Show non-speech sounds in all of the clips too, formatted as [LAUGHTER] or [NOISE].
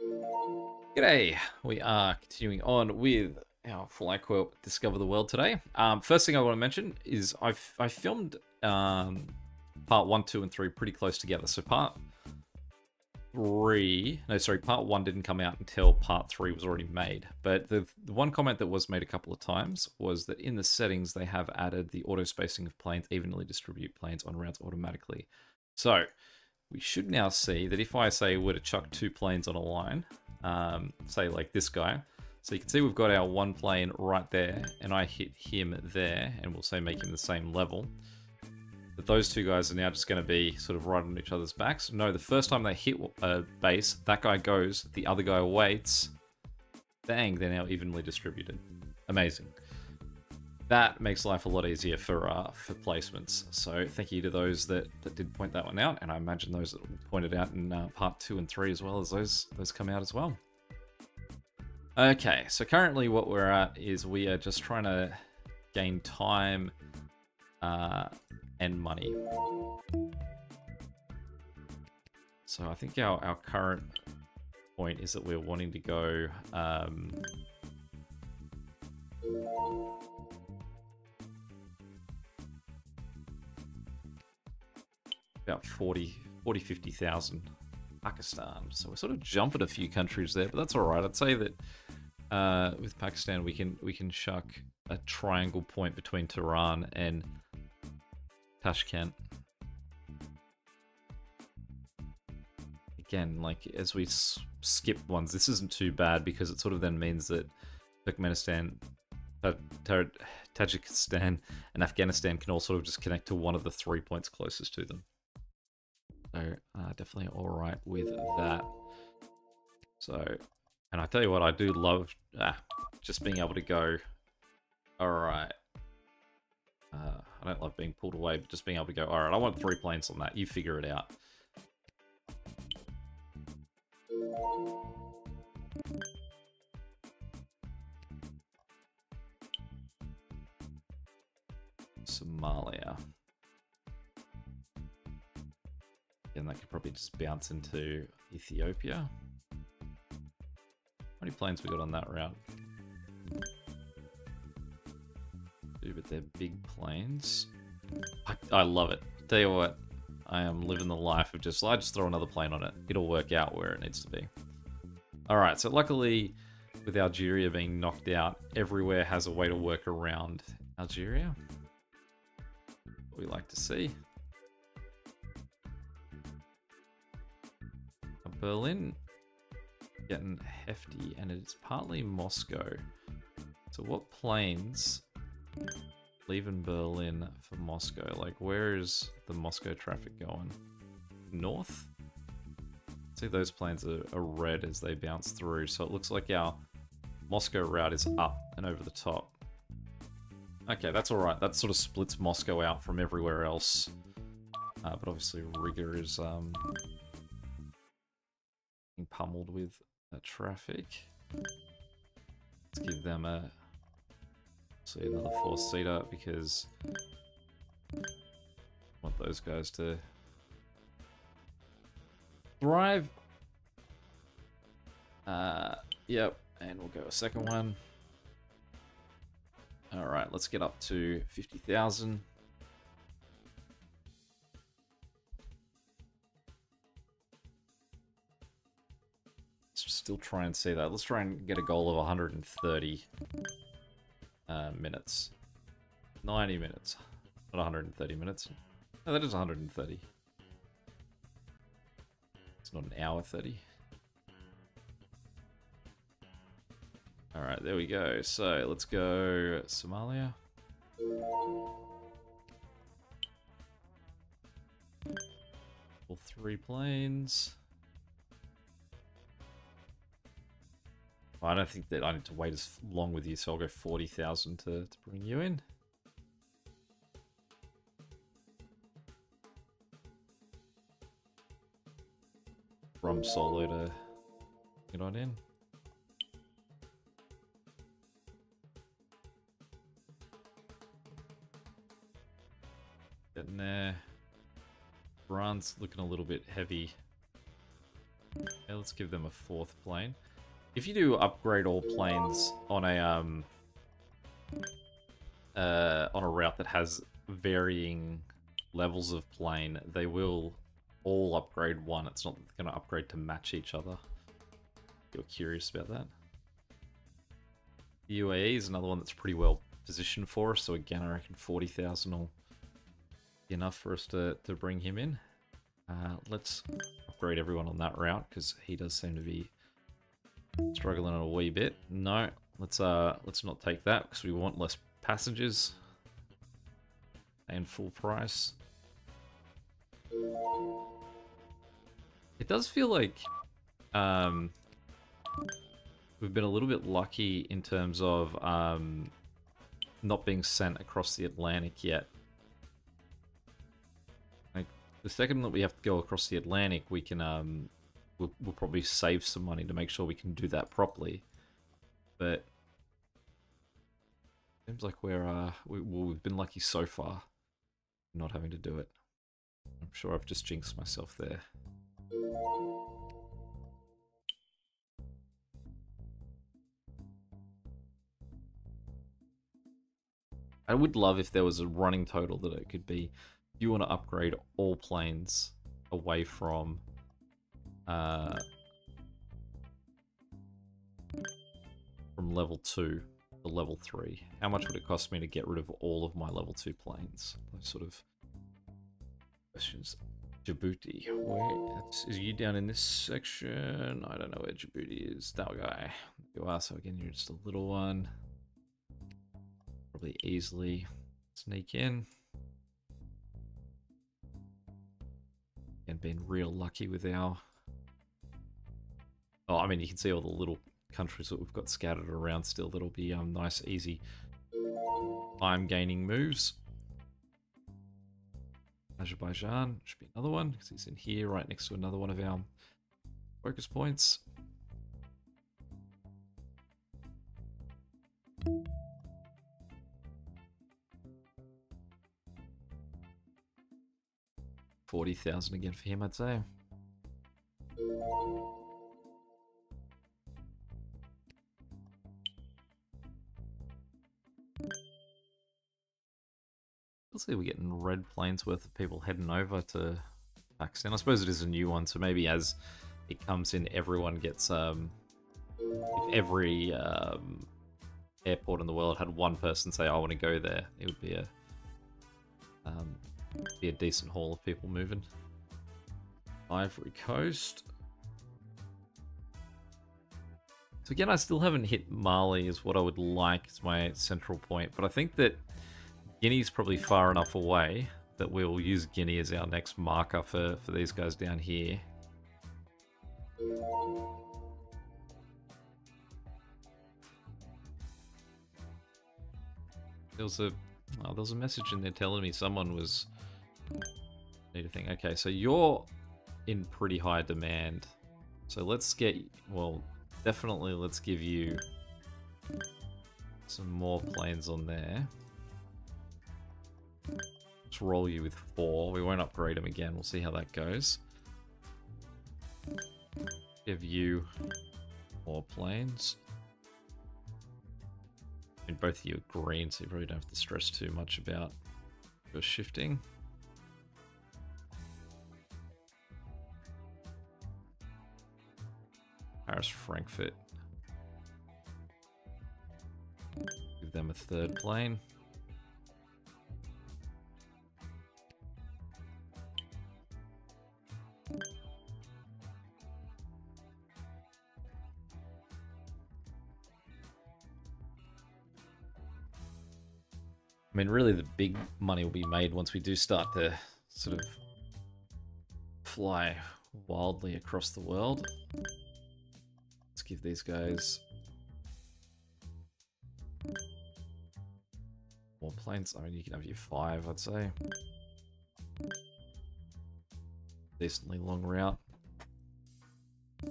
G'day! We are continuing on with our Fly Corp Discover the World today. Um, first thing I want to mention is I've I filmed um, part one, two, and three pretty close together. So part three, no, sorry, part one didn't come out until part three was already made. But the, the one comment that was made a couple of times was that in the settings they have added the auto spacing of planes evenly distribute planes on routes automatically. So we should now see that if I say were to chuck two planes on a line, um, say like this guy, so you can see we've got our one plane right there, and I hit him there, and we'll say make him the same level. But those two guys are now just going to be sort of right on each other's backs. No, the first time they hit a base, that guy goes, the other guy waits. Bang, they're now evenly distributed. Amazing. That makes life a lot easier for uh, for placements. So thank you to those that, that did point that one out, and I imagine those that pointed out in uh, part two and three as well as those those come out as well. Okay, so currently what we're at is we are just trying to gain time uh, and money. So I think our, our current point is that we're wanting to go um, about 40, 40 50,000 Pakistan. So we're sort of jumping a few countries there, but that's all right. I'd say that uh, with Pakistan, we can we can shuck a triangle point between Tehran and Tashkent. Again, like as we skip ones, this isn't too bad because it sort of then means that Turkmenistan, Tajikistan, and Afghanistan can all sort of just connect to one of the three points closest to them. So uh, definitely all right with that. So, and I tell you what, I do love ah, just being able to go. All right. Uh, I don't love being pulled away, but just being able to go. All right, I want three planes on that. You figure it out. Somalia. And that could probably just bounce into Ethiopia. How many planes we got on that route? Two, but they're big planes. I, I love it. Tell you what, I am living the life of just, I just throw another plane on it. It'll work out where it needs to be. Alright, so luckily, with Algeria being knocked out, everywhere has a way to work around Algeria. What we like to see. Berlin getting hefty, and it's partly Moscow. So what planes leaving Berlin for Moscow? Like, where is the Moscow traffic going? North? See, those planes are, are red as they bounce through, so it looks like our Moscow route is up and over the top. Okay, that's alright. That sort of splits Moscow out from everywhere else. Uh, but obviously Riga is um, pummeled with uh, traffic. Let's give them a see another four seater because I want those guys to thrive. Uh, yep, and we'll go a second one. All right, let's get up to 50,000. Still try and see that. Let's try and get a goal of 130 uh, minutes. 90 minutes. Not 130 minutes. No, that is 130. It's not an hour 30. Alright, there we go. So, let's go Somalia. All three planes. I don't think that I need to wait as long with you, so I'll go 40,000 to, to bring you in. Rum solo to get on in. Getting there. Bronze looking a little bit heavy Yeah, let's give them a fourth plane. If you do upgrade all planes on a um uh, on a route that has varying levels of plane, they will all upgrade one. It's not going to upgrade to match each other. You're curious about that. The UAE is another one that's pretty well positioned for us. So again, I reckon 40,000 will be enough for us to, to bring him in. Uh, let's upgrade everyone on that route because he does seem to be struggling a wee bit. No, let's uh let's not take that because we want less passengers and full price. It does feel like um, we've been a little bit lucky in terms of um, not being sent across the Atlantic yet. Like the second that we have to go across the Atlantic, we can um, we'll, we'll probably save some money to make sure we can do that properly. But seems like we're uh, we, well, we've been lucky so far, not having to do it. I'm sure I've just jinxed myself there. I would love if there was a running total that it could be. You want to upgrade all planes away from uh, from level 2 to level 3, how much would it cost me to get rid of all of my level 2 planes? Those sort of questions. Djibouti. Where is you down in this section? I don't know where Djibouti is. That guy. You are, so again, you're just a little one probably easily sneak in. And been real lucky with our... Oh, I mean, you can see all the little countries that we've got scattered around still. That'll be um, nice, easy time gaining moves. Azerbaijan should be another one because it's in here right next to another one of our focus points. 40,000 again for him, I'd say. See, we're getting red planes worth of people heading over to Pakistan. I suppose it is a new one, so maybe as it comes in, everyone gets, um, if every um, airport in the world had one person say, I want to go there, it would be a um, be a decent haul of people moving. Ivory Coast. So again, I still haven't hit Mali is what I would like as my central point, but I think that Guinea's probably far enough away that we'll use Guinea as our next marker for, for these guys down here. There was a oh, there was a message in there telling me someone was Need to think. Okay, so you're in pretty high demand. So let's get, well, definitely let's give you some more planes on there. Let's roll you with four. We won't upgrade them again. We'll see how that goes. Give you more planes. And both of you are green, so you probably don't have to stress too much about your shifting. Paris, Frankfurt. Give them a third plane. Mean, really the big money will be made once we do start to sort of fly wildly across the world Let's give these guys more planes. I mean, you can have your five, I'd say. Decently long route. I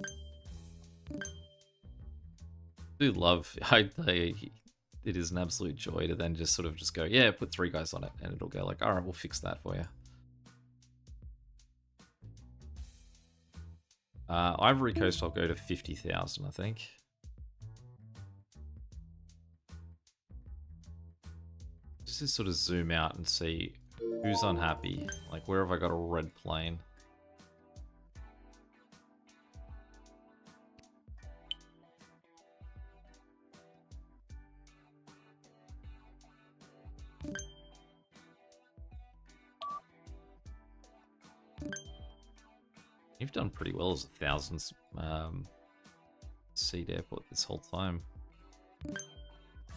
do love, [LAUGHS] I it is an absolute joy to then just sort of just go, yeah, put three guys on it, and it'll go like, all right, we'll fix that for you. Uh, Ivory Coast, I'll go to 50,000, I think. Just to sort of zoom out and see who's unhappy. Like, where have I got a red plane? Pretty well as a thousands um, seat airport this whole time.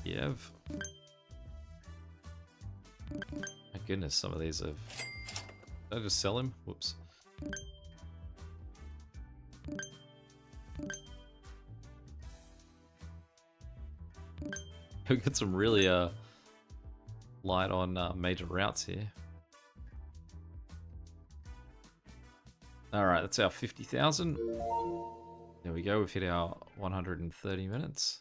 Yev. My goodness, some of these have... Did I just sell him? Whoops. [LAUGHS] We got some really uh, light on uh, major routes here. All right, that's our 50,000. There we go. We've hit our 130 minutes.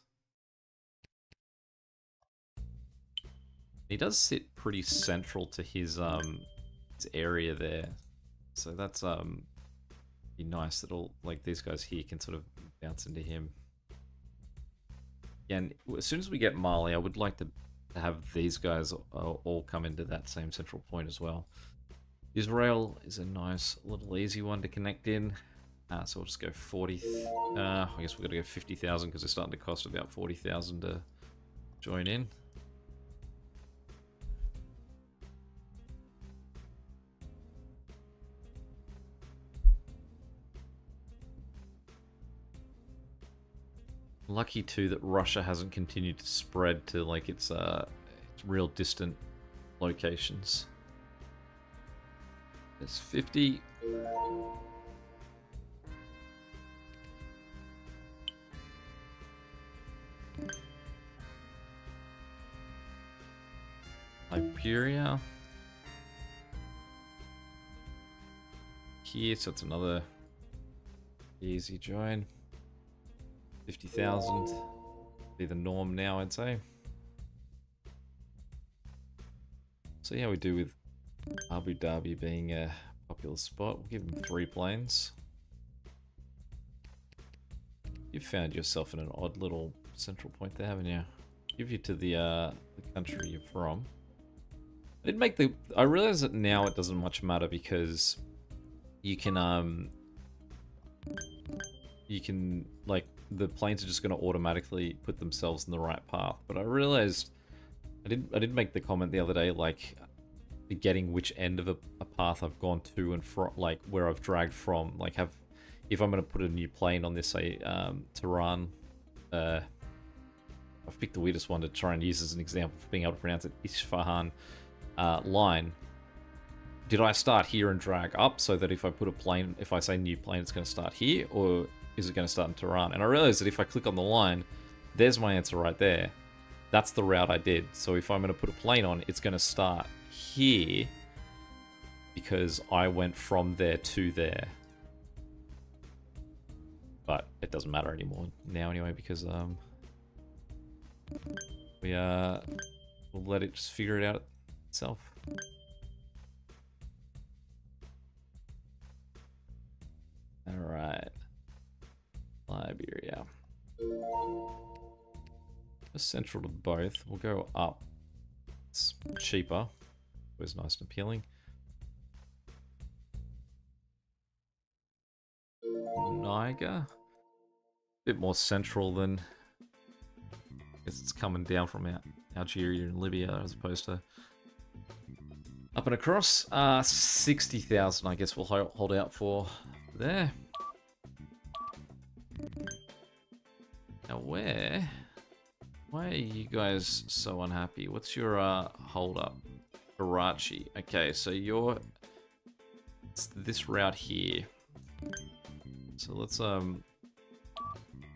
He does sit pretty central to his um his area there, so that's um be nice that all like these guys here can sort of bounce into him. And as soon as we get Mali, I would like to have these guys all come into that same central point as well. Israel is a nice little easy one to connect in. Uh, so we'll just go 40. Uh, I guess we're going to go 50,000 because it's starting to cost about 40,000 to join in. Lucky too that Russia hasn't continued to spread to like its uh, its real distant locations. It's 50. Liberia. Here, so it's another easy join. 50,000. Be the norm now, I'd say. See how we do with Abu Dhabi being a popular spot. We'll give him three planes. You've found yourself in an odd little central point there, haven't you? Give you to the uh, the country you're from. I did make the. I realize that now it doesn't much matter because you can um you can like the planes are just going to automatically put themselves in the right path. But I realized I did I did make the comment the other day like getting which end of a, a path I've gone to and from, like where I've dragged from. Like have, if I'm going to put a new plane on this, say, um, Tehran, uh, I've picked the weirdest one to try and use as an example for being able to pronounce it, Isfahan uh, line. Did I start here and drag up so that if I put a plane, if I say new plane, it's going to start here, or is it going to start in Tehran? And I realized that if I click on the line, there's my answer right there. That's the route I did. So if I'm going to put a plane on, it's going to start here because I went from there to there. But it doesn't matter anymore now anyway because um we uh we'll let it just figure it out itself. Alright. Liberia. Just central to both. We'll go up. It's cheaper was nice and appealing. Niger. Bit more central than... I guess it's coming down from out Algeria and Libya as opposed to up and across. Uh, 60,000 I guess we'll hold out for there. Now where? Why are you guys so unhappy? What's your uh, hold up? Karachi. Okay, so you're... It's this route here. So let's um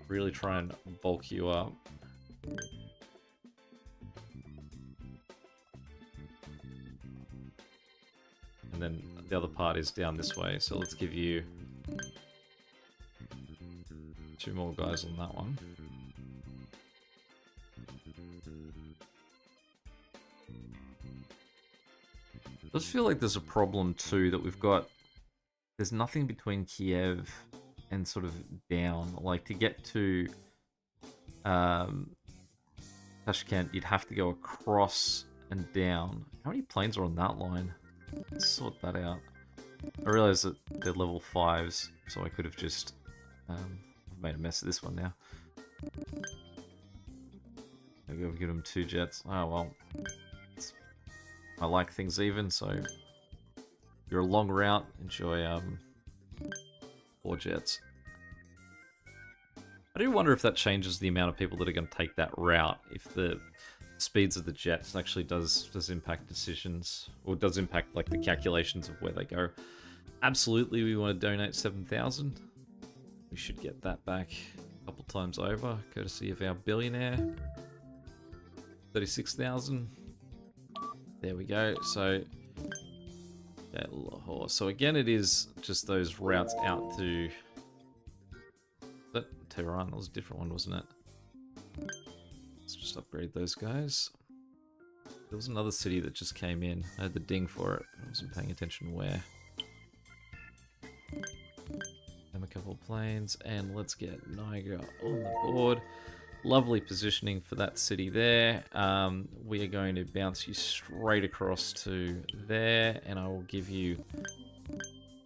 really try and bulk you up. And then the other part is down this way, so let's give you two more guys on that one. Does feel like there's a problem too that we've got. There's nothing between Kiev and sort of down. Like to get to um, Tashkent, you'd have to go across and down. How many planes are on that line? Let's sort that out. I realize that they're level 5s, so I could have just um, made a mess of this one now. Maybe I'll give them two jets. Oh well. I like things even, so you're a long route, enjoy um, four jets. I do wonder if that changes the amount of people that are going to take that route. If the speeds of the jets actually does does impact decisions, or does impact like the calculations of where they go. Absolutely, we want to donate seven thousand. We should get that back a couple times over, courtesy of our billionaire. Thirty-six thousand. There we go. So that Lahore. So again, it is just those routes out to that Tehran. That was a different one, wasn't it? Let's just upgrade those guys. There was another city that just came in. I had the ding for it. I wasn't paying attention where. Have a couple of planes, and let's get Niger on the board. Lovely positioning for that city there. Um, we are going to bounce you straight across to there, and I will give you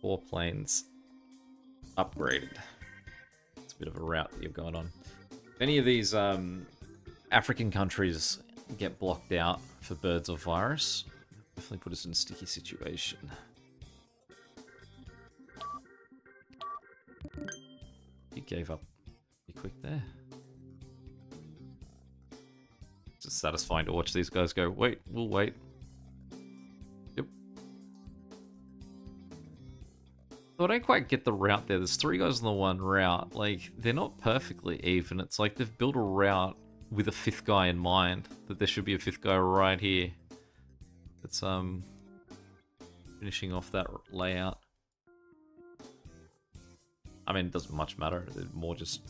four planes upgraded. It's a bit of a route that you've gone on. If any of these um, African countries get blocked out for birds or virus, definitely put us in a sticky situation. You gave up pretty quick there. Satisfying to watch these guys go, wait, we'll wait. Yep. So I don't quite get the route there. There's three guys on the one route. Like, they're not perfectly even. It's like they've built a route with a fifth guy in mind. That there should be a fifth guy right here. It's, um, finishing off that layout. I mean, it doesn't much matter. They're more just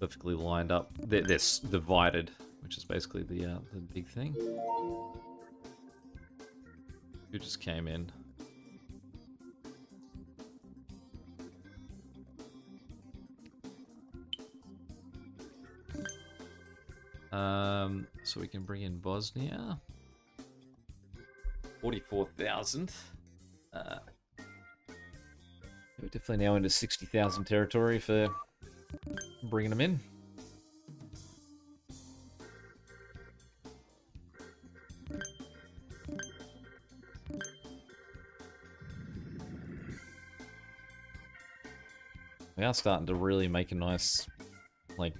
perfectly lined up. They're, they're divided which is basically the uh, the big thing. Who just came in? Um, so we can bring in Bosnia. 44,000. Uh, we're definitely now into 60,000 territory for bringing them in. Are starting to really make a nice, like,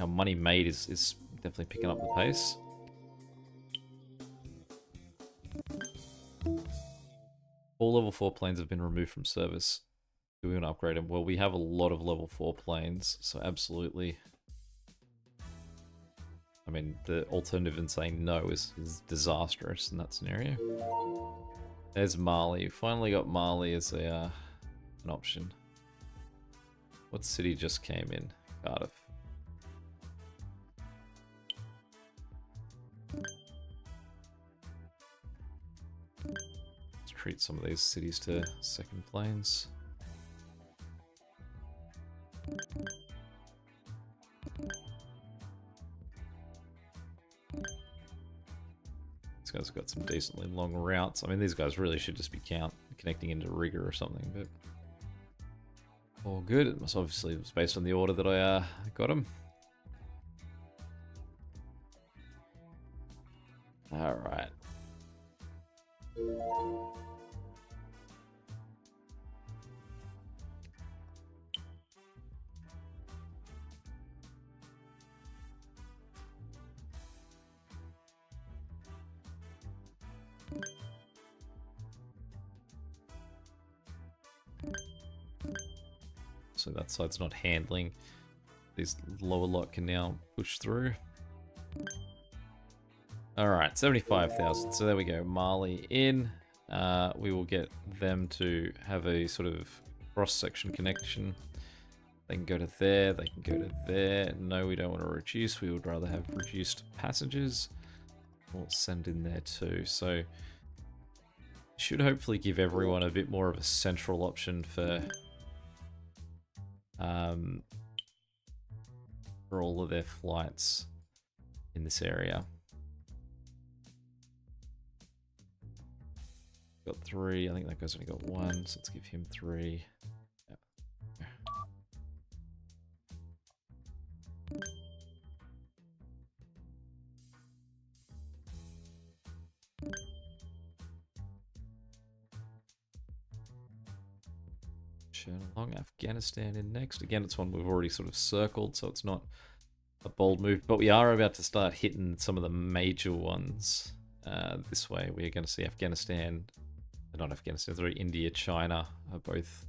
our money made is, is definitely picking up the pace. All level 4 planes have been removed from service. Do we want to upgrade them? Well, we have a lot of level 4 planes, so absolutely. I mean, the alternative in saying no is, is disastrous in that scenario. There's Mali. Finally got Mali as a uh, an option. What city just came in? Cardiff. Let's treat some of these cities to second planes. These guys have got some decently long routes. I mean, these guys really should just be count connecting into Riga or something, but all good. It must obviously was based on the order that I uh, got them. All right. So that side's not handling. This lower lot can now push through. Alright, 75,000. So there we go. Mali in. Uh, we will get them to have a sort of cross-section connection. They can go to there, they can go to there. No, we don't want to reduce. We would rather have reduced passages. We'll send in there too. So should hopefully give everyone a bit more of a central option for um, for all of their flights in this area. Got three. I think that guy's only got one, so let's give him three. Along. Afghanistan in next. Again, it's one we've already sort of circled, so it's not a bold move. But we are about to start hitting some of the major ones uh, this way. We're going to see Afghanistan, not Afghanistan, sorry, India, China are both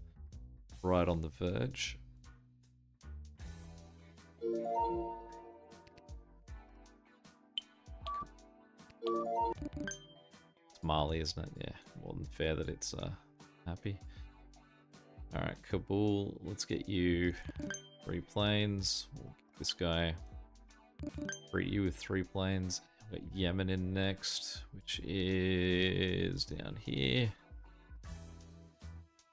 right on the verge. It's Mali, isn't it? Yeah, more than fair that it's uh, happy. Alright, Kabul, let's get you three planes. We'll this guy. Greet you with three planes. We've got Yemen in next, which is down here.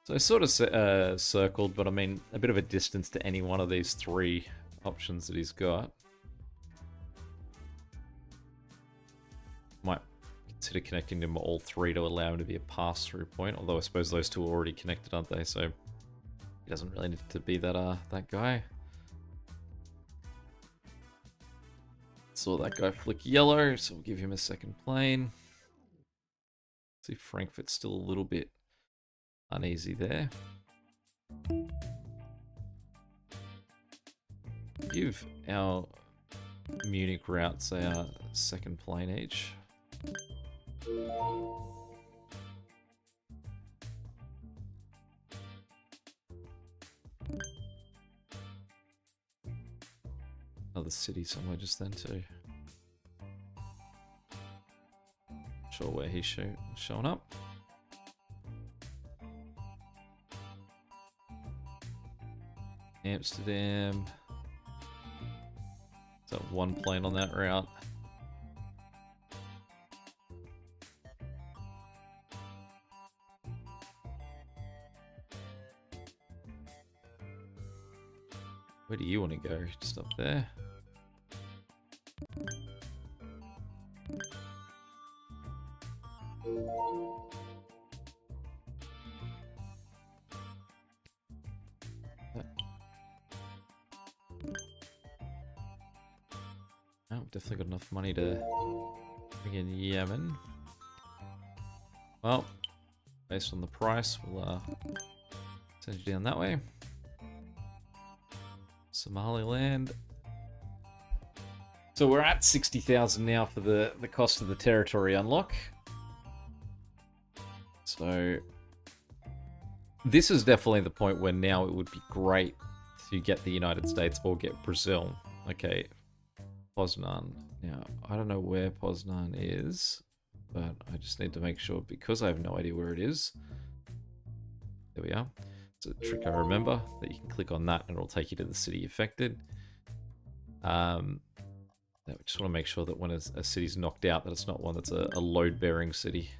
So I sort of uh, circled, but I mean, a bit of a distance to any one of these three options that he's got. Might consider connecting them all three to allow him to be a pass-through point, although I suppose those two are already connected, aren't they? So he doesn't really need to be that uh that guy. Saw that guy flick yellow, so we'll give him a second plane. See Frankfurt's still a little bit uneasy there. Give our Munich routes our second plane each. Another city somewhere just then too. Sure where he's show showing up. Amsterdam. So one plane on that route. Where do you want to go? Just up there? Money to in Yemen. Well, based on the price, we'll uh, send you down that way. Somaliland. So we're at 60,000 now for the, the cost of the territory unlock. So this is definitely the point where now it would be great to get the United States or get Brazil. Okay, Poznan. Now, I don't know where Poznan is, but I just need to make sure because I have no idea where it is. There we are. It's a trick I remember that you can click on that and it'll take you to the city affected. Um, I just want to make sure that when a, a city's knocked out that it's not one that's a, a load-bearing city.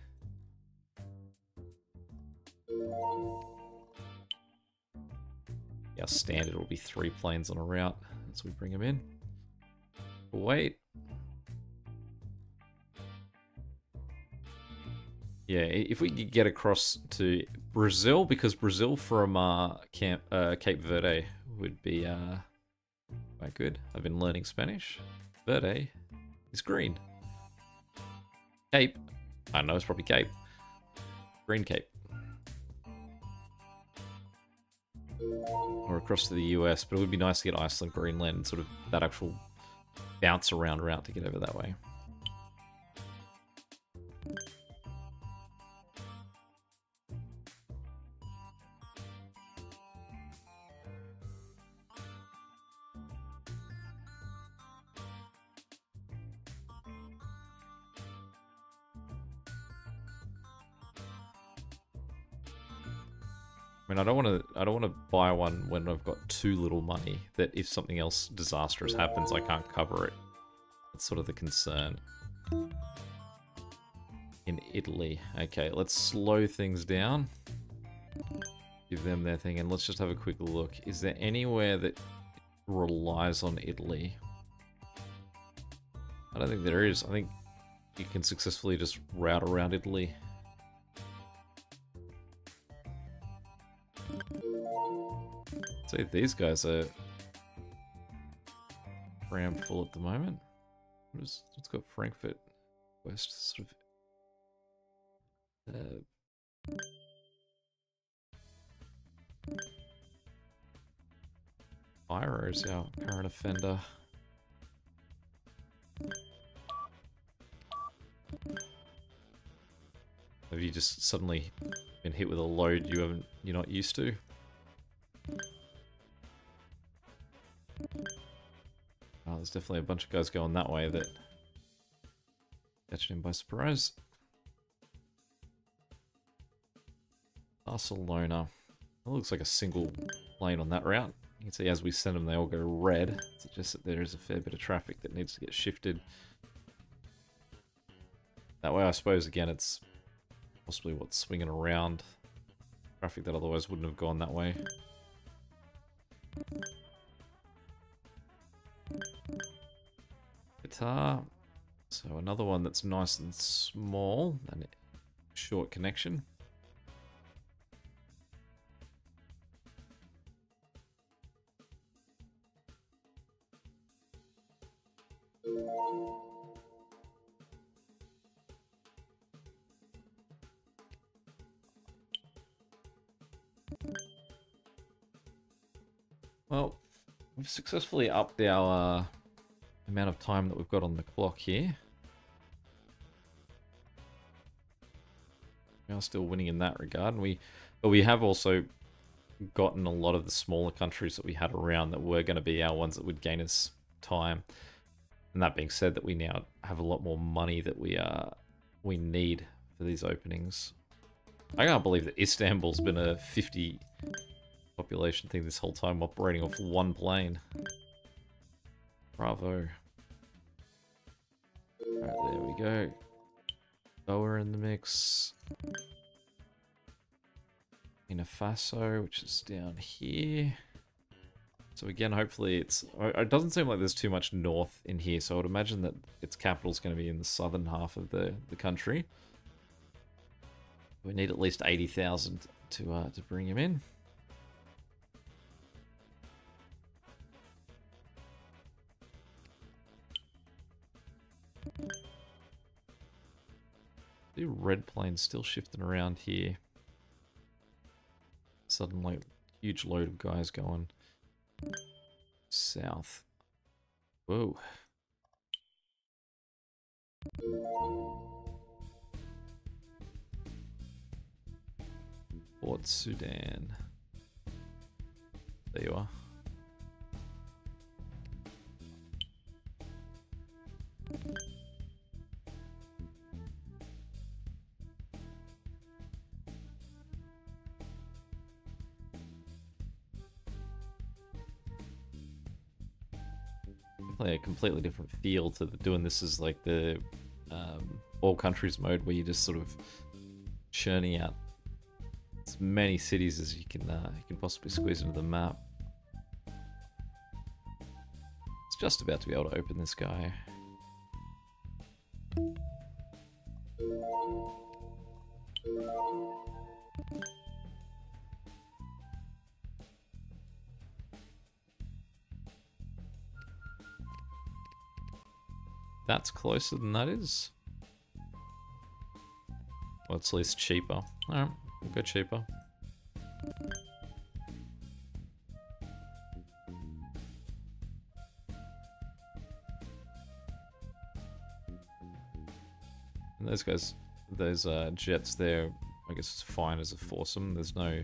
Yeah, standard will be three planes on a route as we bring them in. Wait. Yeah, if we could get across to Brazil, because Brazil from uh, Camp, uh, Cape Verde would be uh, quite good. I've been learning Spanish. Verde is green. Cape, I know it's probably Cape. Green Cape. Or across to the US, but it would be nice to get Iceland, Greenland, sort of that actual bounce around route to get over that way. Too little money. That if something else disastrous happens, I can't cover it. That's sort of the concern. In Italy, okay, let's slow things down. give them their thing, and let's just have a quick look. Is there anywhere that relies on Italy? I don't think there is. I think you can successfully just route around Italy. See, these guys are ram full at the moment. What's got Frankfurt West sort of uh, is our current offender. Have you just suddenly been hit with a load you haven't you're not used to? Oh, there's definitely a bunch of guys going that way that catching him by surprise. Barcelona. It looks like a single lane on that route. You can see as we send them, they all go red. Suggests that there is a fair bit of traffic that needs to get shifted. That way, I suppose, again, it's possibly what's swinging around. Traffic that otherwise wouldn't have gone that way. Qatar. So another one that's nice and small and short connection. Well, we've successfully upped our uh, amount of time that we've got on the clock here. We are still winning in that regard, and we, but we have also gotten a lot of the smaller countries that we had around that were going to be our ones that would gain us time. And that being said, that we now have a lot more money that we uh we need for these openings. I can't believe that Istanbul's been a 50 population thing this whole time, operating off one plane. Bravo. Alright, there we go. Lower in the mix. Burkina Faso, which is down here. So again, hopefully it's... It doesn't seem like there's too much north in here, so I would imagine that its capital is going to be in the southern half of the, the country. We need at least 80,000 to uh, to bring him in. The red plane still shifting around here. Suddenly, huge load of guys going south. Whoa. Port Sudan. There you are. A completely different feel to the, doing this as like the um, all countries mode where you're just sort of churning out as many cities as you can uh, you can possibly squeeze into the map. It's just about to be able to open this guy. That's closer than that is. Well, it's at least cheaper. Alright, we'll go cheaper. And those guys, those uh, jets there, I guess it's fine as a foursome. There's no,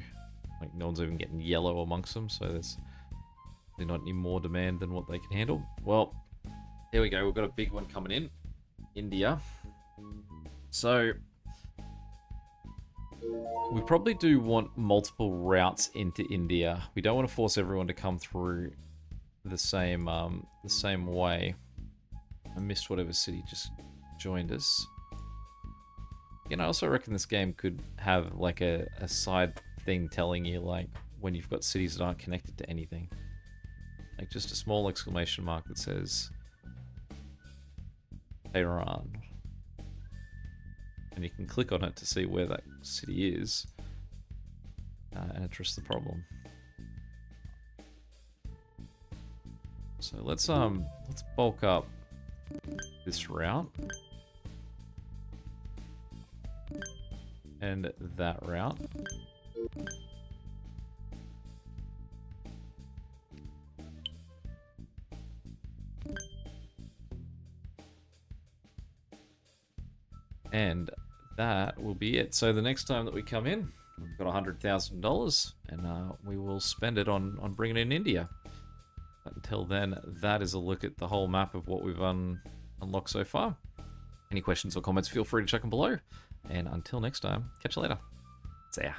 like, no one's even getting yellow amongst them, so there's not any more demand than what they can handle. Well, here we go. We've got a big one coming in. India. So, we probably do want multiple routes into India. We don't want to force everyone to come through the same um, the same way. I missed whatever city just joined us. You know, I also reckon this game could have like a, a side thing telling you like when you've got cities that aren't connected to anything. Like just a small exclamation mark that says Tehran. And you can click on it to see where that city is uh, and address the problem. So let's um let's bulk up this route and that route. And that will be it. So the next time that we come in, we've got $100,000 and uh, we will spend it on, on bringing in India. But until then, that is a look at the whole map of what we've un unlocked so far. Any questions or comments, feel free to check them below. And until next time, catch you later. See ya.